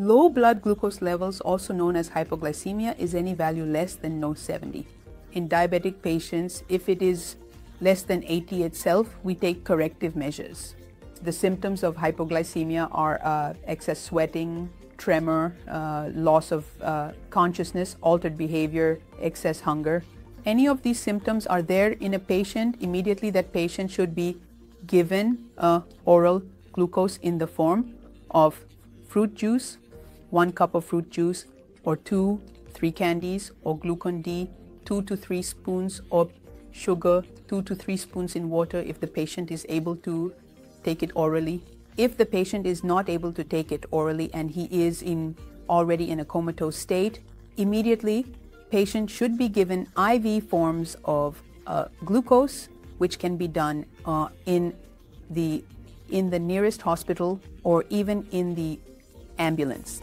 Low blood glucose levels, also known as hypoglycemia, is any value less than no 70. In diabetic patients, if it is less than 80 itself, we take corrective measures. The symptoms of hypoglycemia are uh, excess sweating, tremor, uh, loss of uh, consciousness, altered behavior, excess hunger. Any of these symptoms are there in a patient, immediately that patient should be given uh, oral glucose in the form of fruit juice, one cup of fruit juice, or two, three candies, or Glucon-D, two to three spoons of sugar, two to three spoons in water if the patient is able to take it orally. If the patient is not able to take it orally and he is in already in a comatose state, immediately patient should be given IV forms of uh, glucose, which can be done uh, in the in the nearest hospital or even in the ambulance.